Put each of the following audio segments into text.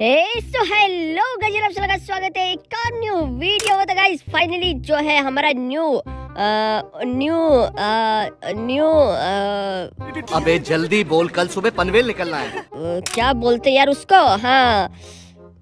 So hello आप सबका स्वागत है एक और न्यू वीडियो तो गाइस फाइनली जो है हमारा न्यू न्यू न्यू अबे जल्दी बोल कल सुबह पनवेल निकलना है। क्या बोलते यार उसको? हाँ।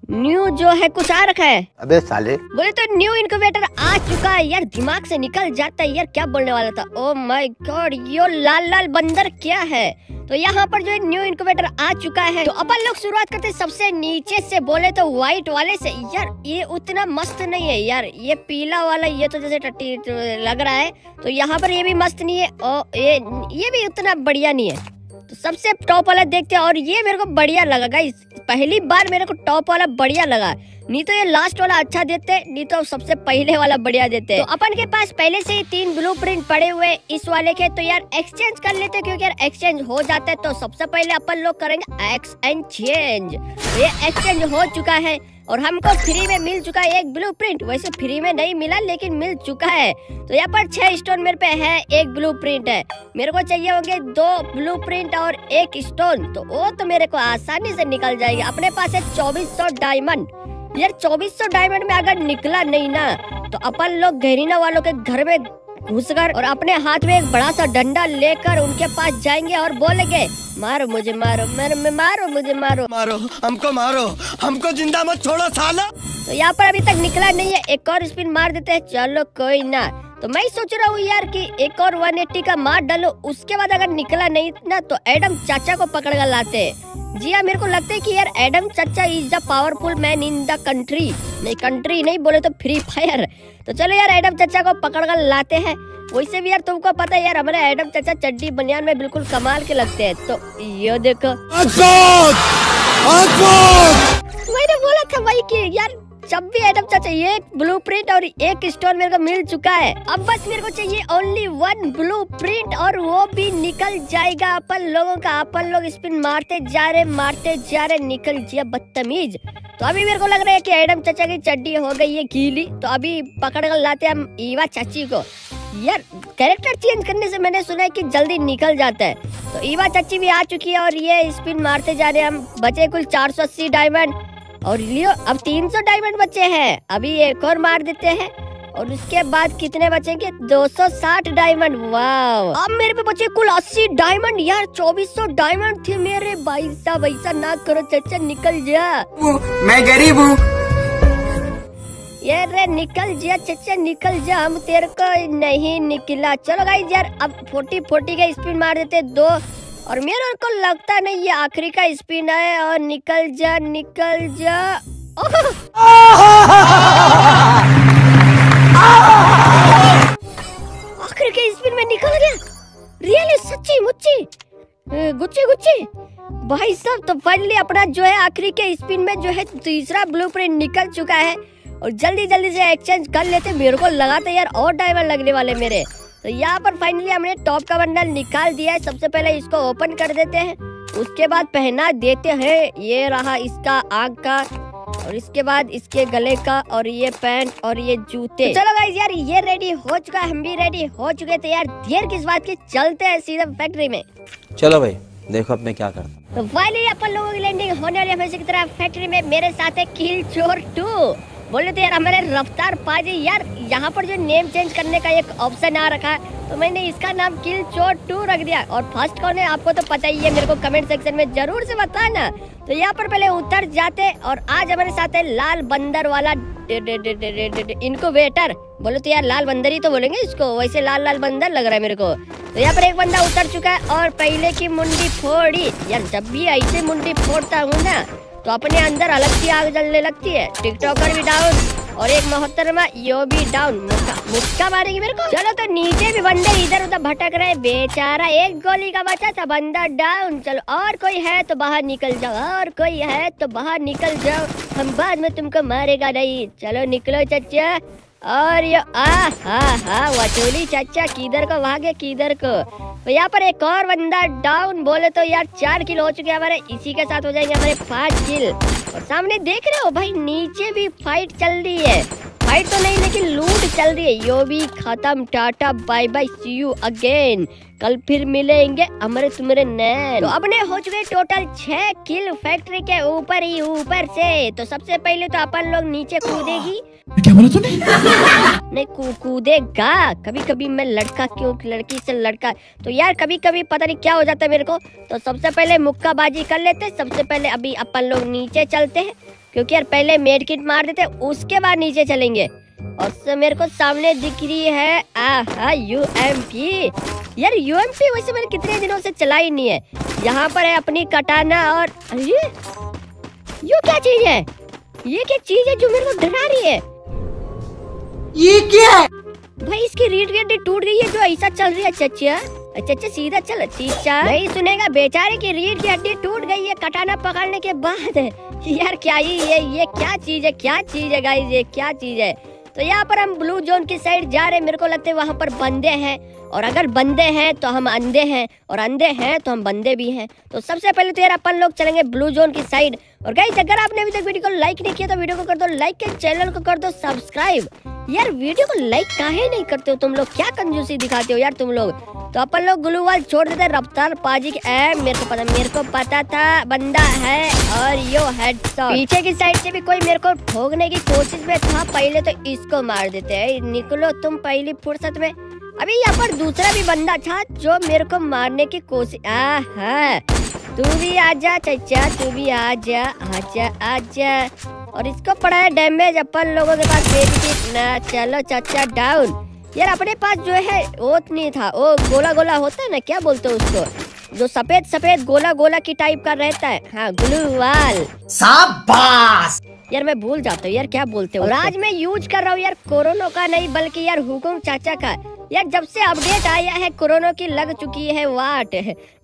न्यू जो है कुछ आ रखा है। अबे साले। बोले तो न्यू इनक्यूबेटर आ चुका है यार दिमाग से निकल जाता है यार क्या बोलने वाला था? ओ माय गॉड यो लाल लाल बंदर क्या है? तो यहाँ पर जो है न्यू इनक्यूबेटर आ चुका है। तो अपन लोग शुरुआत करते हैं सबसे नीचे से बोले तो व्हाइट वाले से। यार ये उतना मस्त नहीं है यार ये पीला वाला ये तो जैसे टट्टी लग रहा है। तो यहाँ पर ये भी मस्त नहीं है और ये ये भी उतना बढ़िया नहीं है। सबसे टॉप वाला देखते हैं, और ये मेरे को बढ़िया लगा गाइस पहली बार मेरे को टॉप वाला बढ़िया लगा। नहीं तो ये लास्ट वाला अच्छा देते, नहीं तो सबसे पहले वाला बढ़िया देते। तो अपन के पास पहले से ही तीन ब्लू पड़े हुए इस वाले के तो यार एक्सचेंज कर लेते, क्योंकि यार एक्सचेंज हो जाता है तो सबसे पहले अपन लोग करेंगे एक्सचेंज ये एक्सचेंज हो चुका है। और हमको फ्री में मिल चुका है एक ब्लू प्रिंट वैसे फ्री में नहीं मिला, लेकिन मिल चुका है। तो यहाँ पर छह स्टोन मेरे पे है, एक ब्लू प्रिंट है। मेरे को चाहिए होंगे दो ब्लू प्रिंट और एक स्टोन तो वो तो मेरे को आसानी से निकल जाएगी। अपने पास है चौबीस सौ डायमंड यार चौबीस डायमंड में अगर निकला नहीं ना तो अपन लोग गहरीना वालों के घर में घुसकर और अपने हाथ में एक बड़ा सा डंडा लेकर उनके पास जाएँगे और बोलेंगे मारो मुझे मारो मेरे मारो मुझे मारो। मारो हमको मारो हमको ज़िंदा मत छोड़ो साला। तो यहाँ पर अभी तक निकला नहीं है एक और स्पिन मार देते हैं। चलो कोई ना। तो मैं सोच रहा हूँ यार कि एक और 180 का मार डालो उसके बाद अगर निकला नहीं ना तो एडम चाचा को पकड़ कर लाते। हैं जी हाँ मेरे को लगता है कि यार एडम चाचा is the powerful man in the country नहीं कंट्री नहीं बोले तो फ्री फायर तो चलो यार एडम चाचा को पकड़ कर लाते हैं। वैसे भी यार तुमको पता है यार हमारे एडम चाचा चड्डी बनियान में बिल्कुल कमाल के लगते हैं। तो ये देखो। मैंने बोला था भाई कि यार भी एडम चाचा एक ब्लू प्रिंट और एक स्टोन मेरे को मिल चुका है। अब बस मेरे को चाहिए ओनली वन ब्लू प्रिंट और वो भी निकल जाएगा। अपन लोगों का, अपन लोग स्पिन मारते जा रहे, मारते जा रहे, निकल जिया बदतमीज। तो अभी मेरे को लग रहा है कि एडम चाचा की चड्डी हो गई है गीली। तो अभी पकड़ कर लाते हम ईवा चाची को। यार कैरेक्टर चेंज करने से मैंने सुना है कि जल्दी निकल जाता है। तो ईवा चाची भी आ चुकी है और ये स्पिन मारते जा रहे हैं हम। बचे कुल 480 डायमंड और लियो अब 300 डायमंड बचे हैं। अभी एक और मार देते हैं। और उसके बाद कितने बचेंगे? 260 डायमंड वाह अब मेरे पे बचे कुल 80 डायमंड यार 2400 डायमंड थे मेरे। भाई साहब ऐसा ना करो चचा निकल जा। मैं गरीब हूँ। ये रे निकल जा चचा निकल जा। हम तेरे को नहीं निकला। चलो गाइस यार अब फोर्टी फोर्टी का स्पीड मार देते दो और मेरे को लगता नहीं ये आखिरी का स्पिन है और निकल जा निकल जा। आखिर के स्पिन में निकल गया। रियली सच्ची मुच्ची? Gucci Gucci. भाई साहब तो फाइनली अपना जो है आखिरी के स्पिन में जो है तीसरा ब्लूप्रिंट निकल चुका है। और जल्दी जल्दी से एक्सचेंज कर लेते। मेरे को लगाते यार और डायमंड लगने वाले मेरे। तो यहाँ पर फाइनली हमने टॉप का बंडल निकाल दिया है। सबसे पहले इसको ओपन कर देते हैं। उसके बाद पहना देते हैं। ये रहा इसका आग का और इसके बाद इसके गले का और ये पैंट और ये जूते। तो चलो गाइस यार ये रेडी हो चुका है। हम भी रेडी हो चुके थे यार देर किस बात की? चलते हैं सीधा फैक्ट्री में। चलो भाई देखो अब मैं क्या करता तो फाइनली अपन लोगों की लैंडिंग होने वाली है। हमेशा की तरह फैक्ट्री में मेरे साथ है किल चोर टू बोले तो यार, हमारे रफ्तार पाजी, यार, यहाँ पर जो नेम चेंज करने का एक ऑप्शन आ रखा है तो मैंने इसका नाम किल चोर टू रख दिया। और फ़र्स्ट कौन है, आपको तो पता ही है, मेरे को कमेंट सेक्शन में ज़रूर से बताना। तो यहाँ पर पहले उतर जाते और आज हमारे साथ है लाल बंदर वाला इनको वेटर बोलो तो यार, लाल बंदर ही तो बोलेंगे इसको, वैसे लाल लाल बंदर लग रहा है मेरे को। तो यहाँ पर एक बंदा उतर चुका है, और पहले की मुंडी फोड़ी। यार, जब भी ऐसे मुंडी फोड़ता हूँ ना तो अपने अंदर अलग सी आग जलने लगती है। टिकटॉकर भी डाउन और एक मोहतरमा, यो भी डाउन मुक्का मुक्का मारेगी मेरे को। चलो तो नीचे भी बंदे इधर उधर भटक रहे बेचारा एक गोली का बचा था, बंदा डाउन चलो और कोई है तो बाहर निकल जाओ, और कोई है तो बाहर निकल जाओ। हम बाद में तुमको मारेगा नहीं। चलो निकलो चचा और यो आ हा हा वचोली चाचा, किधर को भागे किधर को? तो यहाँ पर एक और बंदा डाउन बोले तो यार चार किल हो चुके हमारे इसी के साथ हो जाएँगे हमारे पाँच किल और सामने देख रहे हो भाई, नीचे भी फाइट चल रही है। फाइट तो नहीं लेकिन लूट चल रही है। यो भी खत्म। Tata bye bye see you again कल फिर मिलेंगे हमारे तुम्हारे नैन। तो अपने हो चुके टोटल छह किल फैक्ट्री के ऊपर ही ऊपर से। तो सबसे पहले तो अपन लोग नीचे कूदेगी। क्या बोला तूने? नहीं कू कूदेगा। कभी कभी मैं लड़का क्यों लड़की से लड़का। तो यार कभी कभी पता नहीं क्या हो जाता है मेरे को। तो सबसे पहले मुक्काबाजी कर लेते सबसे पहले अभी अपन लोग नीचे चलते हैं। क्योंकि यार पहले मेड किट मार देते हैं उसके बाद नीचे चलेंगे। और से मेरे को सामने दिख रही है आहा यू एम पी यार यू एम पी वैसे मैंने कितने दिनों से चला ही नहीं है। यहाँ पर है अपनी कटाना और अरे यू क्या चीज़ है? ये क्या चीज़ है जो मेरे को डरा रही है? ये क्या है? भाई इसकी रीढ़ की टूट गई है जो ऐसा चल रही है चचा। अच्छा अच्छा सीधा चल चीचा। नहीं सुनेगा बेचारे की रीढ़ की हड्डी टूट गई है कटाना पकड़ने के बाद। यार, क्या ही ये ये क्या चीज़ है, क्या चीज़ है गाइज़ ये क्या चीज़ है? तो यहाँ पर हम ब्लू जोन की साइड जा रहे हैं। मेरे को लगता है वहाँ पर बंदे हैं। और अगर बंदे हैं तो हम अंधे हैं। और अंधे हैं तो हम बंदे भी हैं। तो सबसे पहले तो यार अपन लोग चलेंगे ब्लू जोन की साइड और गाइस अगर आपने अभी तक वीडियो को लाइक नहीं किया तो वीडियो को कर दो लाइक के चैनल को कर दो सब्सक्राइब यार, वीडियो को लाइक काहे नहीं करते हो? तुम लोग क्या कंजूसी दिखाते हो यार तुम लोग? तो अपन लोग ग्लू वाल छोड़ देते रफ्तार पाजी के ए मेरे को पता मेरे को पता था, बंदा है और यो हेड पीछे की साइड से भी कोई मेरे को ठोकने की कोशिश में था, पहले तो इसको मार देते हैं। निकलो तुम पहली फुर्सत में। अभी यहाँ पर दूसरा भी बंदा था जो मेरे को मारने की कोशिश तू भी आजा चचा, तू भी आजा आजा आजा और इसको पड़ा है डैमेज अपन लोगों के पास बेबी ना चलो चाचा डाउन यार अपने पास जो है ओत नहीं था। वो गोला गोला होता है ना क्या बोलते हो उसको? जो सफ़ेद सफ़ेद गोला गोला की टाइप का रहता है। हाँ ग्लू वाल शाबाश! यार मैं भूल जाता हूँ। यार क्या बोलते हो? और आज मैं यूज़ कर रहा हूँ यार कोरोना का नहीं बल्कि यार हुकुम चाचा का। यार, जब से अपडेट आया है, कोरोना की लग चुकी है वाट।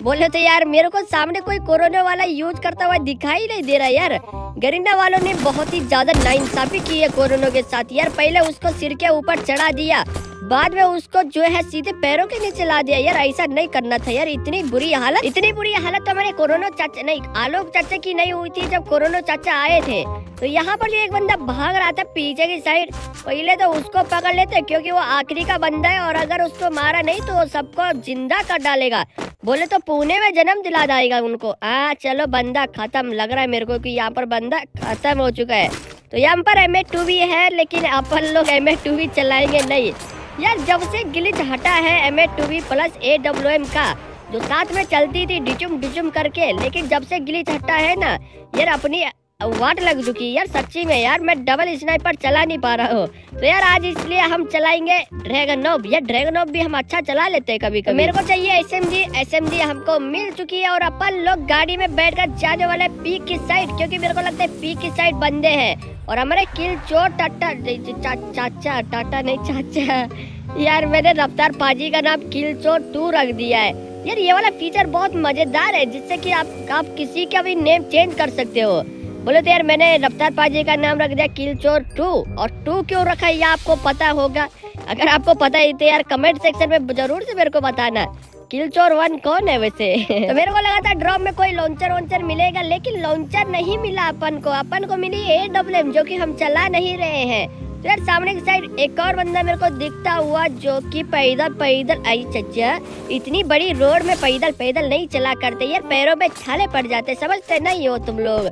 बोले तो यार, मेरे को सामने कोई कोरोना वाला यूज़ करता हुआ दिखाई नहीं दे रहा यार। गरिंडा वालों ने बहुत ही ज़्यादा नाइंसाफी की है कोरोना के साथ। यार, पहले उसको सिर के ऊपर चढ़ा दिया। बाद में उसको जो है सीधे पैरों के नीचे ला दिया। यार, ऐसा नहीं करना था यार, इतनी बुरी हालत, इतनी बुरी हालत तो हमारे कोरोना चाचा, नहीं, आलोक चाचा की नहीं हुई थी जब कोरोना चाचा आए थे। तो यहाँ पर जो एक बंदा भाग रहा था पीछे की साइड, पहले तो उसको पकड़ लेते क्योंकि वो आखिरी का बंदा है और अगर उसको मारा नहीं तो सबको ज़िंदा कर डालेगा। बोले तो पुणे में जन्म दिला जाएगा उनको। आ, चलो, बंदा खत्म। लग रहा है मेरे को कि यहाँ पर बंदा खत्म हो चुका है। तो यहाँ पर एम ए टू भी है, लेकिन अपन लोग एम ए टू भी चलाएँगे नहीं। यार, जब से गिलिच हटा है M A two B plus A W M का, जो साथ में चलती थी डिचुम डिचुम करके, लेकिन जब से गिलिच हटा है ना, यार, अपनी वाट लग चुकी है यार, सच्ची में यार, मैं डबल स्नाइपर चला नहीं पा रहा हूँ। तो यार, आज इसलिए हम चलाएँगे ड्रैगन नोब यार ड्रैगन नोब भी हम अच्छा चला लेते हैं कभी कभी मेरे को चाहिए S M G S M G हमको मिल चुकी है और अपन लोग गाड़ी में बैठ कर जाने वाले पीक की साइड क्योंकि मेरे को लगता है पीक की साइड बंदे है। और हमारे किल चोर टाटा चाचा टाटा नहीं चाचा यार, मैंने रफ्तार पाजी का नाम किल चोर टू रख दिया है। यार, ये वाला फीचर बहुत मज़ेदार है, जिससे कि आप आप किसी का भी नेम चेंज कर सकते हो। बोले तो यार, मैंने रफ्तार पाजी का नाम रख दिया किल चोर टू। और टू क्यों रखा ये आपको पता होगा। अगर आपको पता ही तो यार कमेंट सेक्शन में ज़रूर से मेरे को बताना। किल चोर वन कौन है वैसे? तो मेरे को लगा था ड्रॉप में कोई लॉन्चर वॉन्चर मिलेगा, लेकिन लॉन्चर नहीं मिला अपन को। अपन को मिली ए डब्ल्यू जो की हम चला नहीं रहे हैं। तो यार, सामने की साइड एक और बंदा मेरे को दिखता हुआ जो कि पैदल पैदल, आई चचा इतनी बड़ी रोड में पैदल पैदल नहीं चला करते। यार, पैरों में छाले पड़ जाते समझते नहीं हो तुम लोग।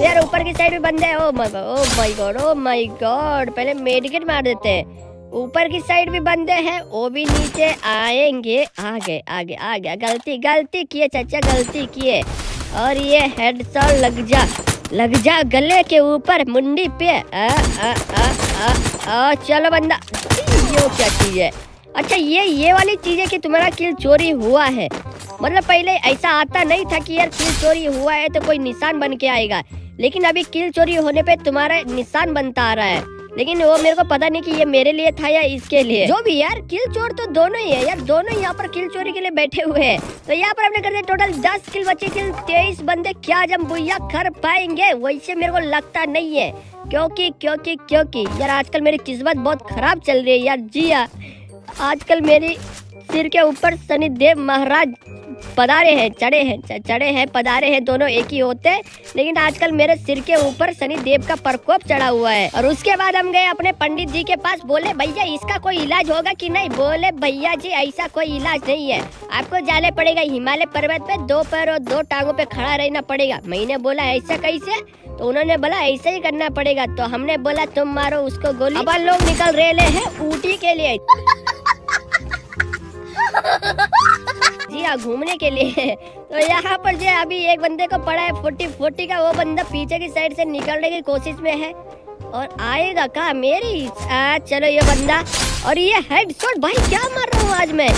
यार, ऊपर की साइड भी बंदे ओ my oh my god oh my god पहले मेडिकेट मार देते हैं। ऊपर की साइड भी बंदे हैं, वो भी नीचे आएँगे, आगे आगे आगे। गलती गलती किए चाचा गलती किए। और ये हेड लग जा। लग जा गले के ऊपर मुंडी पे। आ, आ, आ, आ, आ, चलो बंदा ये क्या चीज़ है? अच्छा ये ये वाली चीज़ है कि तुम्हारा किल चोरी हुआ है। मतलब पहले ऐसा आता नहीं था कि यार किल चोरी हुआ है तो कोई निशान बन के आएगा। लेकिन अभी किल चोरी होने पे तुम्हारा निशान बनता आ रहा है। लेकिन वो मेरे को पता नहीं कि ये मेरे लिए था या इसके लिए। जो भी यार, किल चोर तो दोनों ही है यार, दोनों यहाँ पर किल चोरी के लिए बैठे हुए हैं। तो यहाँ पर हमने कर दिया टोटल दस किल बचे, किल तेईस बंदे क्या जब बुया कर पाएँगे? वैसे मेरे को लगता नहीं है। क्योंकि क्योंकि क्योंकि, यार आजकल मेरी किस्मत बहुत खराब चल रही है यार जी हाँ आजकल मेरी सिर के ऊपर शनिदेव महाराज पधारे हैं, चढ़े हैं चढ़े हैं, पधारे हैं, दोनों एक ही होते लेकिन आजकल मेरे सिर के ऊपर शनि देव का प्रकोप चढ़ा हुआ है। और उसके बाद हम गए अपने पंडित जी के पास, बोले, भैया, इसका कोई इलाज होगा कि नहीं? बोले, भैया जी, ऐसा कोई इलाज नहीं है। आपको जाने पड़ेगा, हिमालय पर्वत पे दो पैर और दो टांगों पे खड़ा रहना पड़ेगा। मैंने बोला, ऐसा कैसे? तो उन्होंने बोला, ऐसे ही करना पड़ेगा। तो हमने बोला, तुम मारो उसको गोली। अब लोग निकल रहे हैं ऊटी के लिए। जी हाँ घूमने के लिए। तो यहाँ पर जो अभी एक बंदे को पड़ा है फोर्टी फोर्टी का वो बंदा पीछे की साइड से निकलने की कोशिश में है। और आएगा कहा? मेरी आ, चलो ये बंदा। और ये हेडशॉट भाई क्या मार रहा हूँ आज मैं?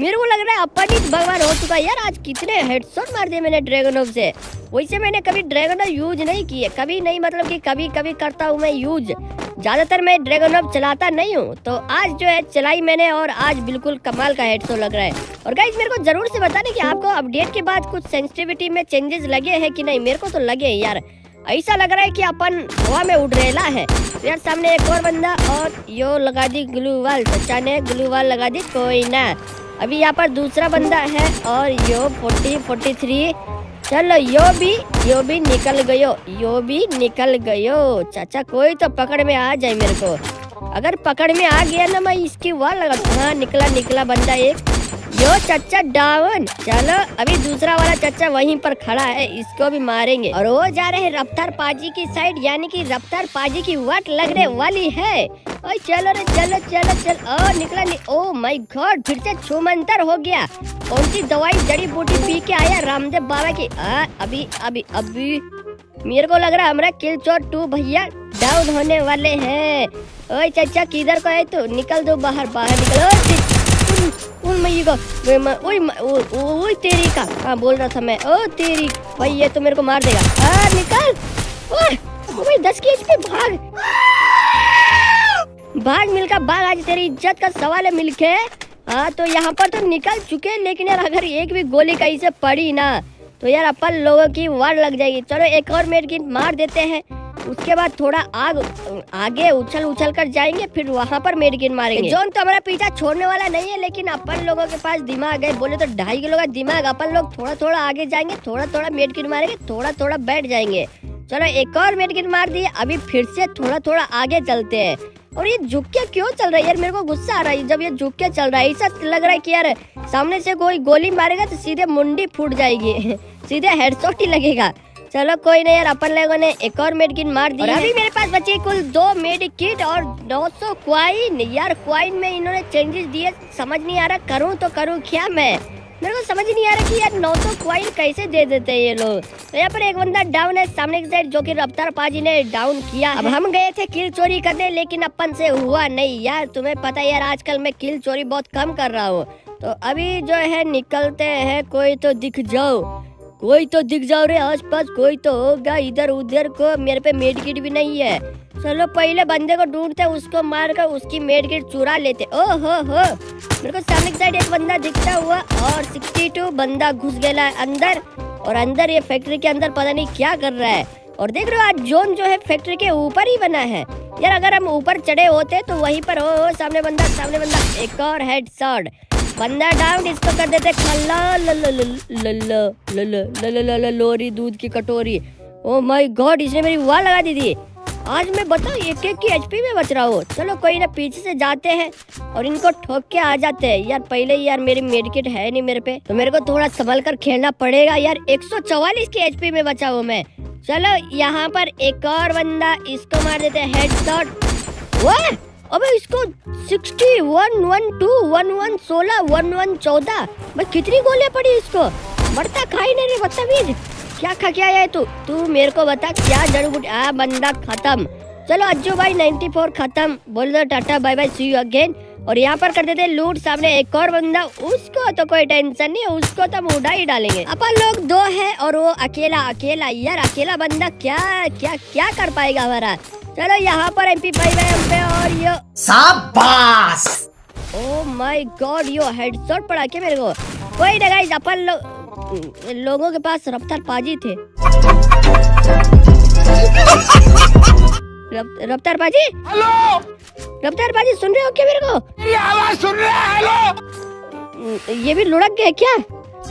मेरे को लग रहा है अपन भगवान हो चुका है। यार आज कितने हेडशॉट मार दिए मैंने ड्रैगन ऑफ़ से। वैसे मैंने कभी ड्रैगन यूज़ नहीं किए। कभी नहीं मतलब कि कभी कभी करता हूँ मैं यूज़ ज़्यादातर मैं ड्रैगन ऑफ़ चलाता नहीं हूँ तो आज जो है चलाई मैंने और आज बिल्कुल कमाल का हेडशॉट लग रहा है। और गाइज़ मेरे को ज़रूर से बताना कि आपको अपडेट के बाद कुछ सेंसिटिविटी में चेंजेस लगे हैं कि नहीं? मेरे को तो लगे हैं यार। ऐसा लग रहा है कि अपन हवा में उड़ रेला है यार, सामने एक और बंदा और यो लगा दी ग्लू वाल चचा ने ग्लू वाल लगा दी, कोई ना। अभी यहाँ पर दूसरा बंदा है और यो फोर्टी फोर्टी थ्री चलो, यो भी यो भी निकल गयो, यो भी निकल गयो। चाचा, कोई तो पकड़ में आ जाए मेरे को। अगर पकड़ में आ गया ना मैं इसकी वाह लगा हाँ निकला निकला बंदा एक। यो चच्चा डाउन। चलो अभी दूसरा वाला चच्चा वहीं पर खड़ा है इसको भी मारेंगे। और वो जा रहे हैं रफ्तार पाजी की साइड यानी कि रफ्तार पाजी की वाट लगने वाली है। ओए चलो रे चलो चलो चल। ओ निकला नि। ओ माय गॉड फिर से छुमंतर हो गया। कौन सी दवाई जड़ी बूटी पी के आया रामदेव बाबा की? आ, अभी अभी अभी। मेरे को लग रहा है हमारा किल चोर टू भैया डाउन होने वाले हैं। ओए चचा किधर को है तू? निकल दो बाहर बाहर निकलो। उन- मई को ओए ओए तेरी का। हाँ बोल रहा था मैं, ओ, तेरी भाई ये तो मेरे को मार देगा। आ, निकल। ओए दस की एचपी भाग। भाग मिलका, भाग, आज तेरी इज़्ज़त का सवाल है मिलके। हाँ तो यहाँ पर तो निकल चुके, लेकिन यार, अगर एक भी गोली कहीं से पड़ी ना तो यार, अपन लोगों की वार लग जाएगी। चलो, एक और मेड की मार देते हैं। उसके बाद थोड़ा आग, आगे उछल उछल कर जाएँगे, फिर वहाँ पर मेडिकिन मारेंगे। जोन तो हमारा पीछा छोड़ने वाला नहीं है, लेकिन अपन लोगों के पास दिमाग है। बोले तो ढाई किलो का दिमाग, अपन लोग थोड़ा थोड़ा आगे जाएँगे थोड़ा थोड़ा मेडिकिन मारेंगे थोड़ा थोड़ा बैठ जाएँगे। चलो एक और मेडिकिन मार दिए, अभी फिर से थोड़ा थोड़ा आगे चलते हैं। और ये झुक के क्यों चल रहा है? यार, मेरे को गुस्सा आ रहा है, जब ये झुक के चल रहा है, ऐसा लग रहा है कि यार, सामने से कोई गोली मारेगा तो सीधे मुंडी फूट जाएगी। सीधे हेडशॉट ही लगेगा। चलो कोई नहीं यार अपन लोगों ने एक और मेड किट मार दी और अभी मेरे पास बची कुल दो मेड किट और 900 क्वाइन यार क्वाइन में इन्होंने चेंजेस दिए समझ नहीं आ रहा करूँ तो करूँ क्या मैं? मेरे को समझ नहीं आ रहा कि यार 900 क्वाइन कैसे दे देते हैं ये लोग। तो यहाँ पर एक बंदा डाउन है सामने की साइड जो कि रफ्तार पाजी ने डाउन किया। अब हम गए थे किल चोरी करने लेकिन अपन से हुआ नहीं। यार तुम्हें पता है यार आजकल मैं किल चोरी बहुत कम कर रहा हूँ। तो अभी जो है निकलते हैं कोई तो दिख जाओ। कोई तो दिख जाओ रे आसपास कोई तो होगा इधर उधर को मेरे पे मेड किट भी नहीं है। चलो पहले बंदे को ढूंढते उसको मार कर उसकी मेड किट चुरा लेते। ओ हो हो मेरे को सामने की साइड एक बंदा दिखता हुआ और 62 बंदा घुस गया है अंदर और अंदर ये फैक्ट्री के अंदर पता नहीं क्या कर रहा है। और देख रहे हो आज जोन जो है फैक्ट्री के ऊपर ही बना है। यार अगर हम ऊपर चढ़े होते तो वहीं पर हो, हो सामने बंदा सामने बंदा एक और हेड शॉट बंदा डाउन इसको कर देते लोरी दूध की कटोरी ओ माय गॉड इसने मेरी वाह लगा दी थी आज मैं बताओ एक एक की एचपी में बच रहा हूँ चलो कोई ना पीछे से जाते हैं और इनको ठोक के आ जाते हैं यार पहले यार मेरी मेडिकेट है नहीं मेरे पे तो मेरे को थोड़ा संभल कर खेलना पड़ेगा यार 144 की एचपी में बचा हूँ मैं चलो यहाँ पर एक और बंदा इसको मार देते हैं हेडशॉट वाह अबे, इसको 60 one one two one one सोलह वन वन चौदह भाई कितनी गोलियाँ पड़ी इसको? बढ़ता खाई नहीं रे, बदतमीज। क्या खा के आया है तू? तू मेरे को बता, क्या जड़ी बूटी आ, बंदा खत्म। चलो, अज्जू भाई 94 खत्म। बोल दो, tata bye bye see you again और यहाँ पर कर देते लूट सामने एक और बंदा। उसको तो कोई टेंशन नहीं, उसको तो हम उड़ा ही डालेंगे। अपन लोग दो है और वो अकेला अकेला। यार, अकेला बंदा क्या क्या क्या कर पाएगा हमारा? चलो यहाँ पर एम पी फाइव है हम पे और ये शाबाश! Oh my god yo headshot पड़ा क्या मेरे को? कोई ना गाइस अपन लो, लोगों के पास रफ्तार पाजी थे। रफ्तार पाजी? हेलो! रफ्तार पाजी सुन रहे हो क्या मेरे को? मेरी आवाज़ सुन रहे हैं हेलो! ये भी लुढ़क गए क्या?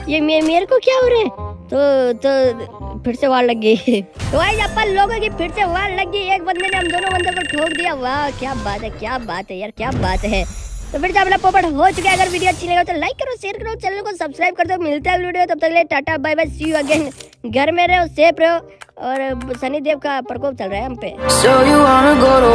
ये मे, मेरे को क्या हो रहा है? तो तो फिर से वार लग। गई तो भाई अपन लोगों की फिर से वार लग। गई एक बंदे ने हम दोनों बंदों को ठोक दिया। वाह, क्या बात है, क्या बात है यार, क्या बात है। तो फिर से अपना पोपट हो चुका अगर वीडियो अच्छी लगे तो लाइक करो शेयर करो चैनल को सब्सक्राइब कर दो। मिलता है वीडियो तब तक लिए tata bye bye see you again घर में रहो सेफ़ रहो। और शनि देव का प्रकोप चल रहा है हम पे। So you wanna go to.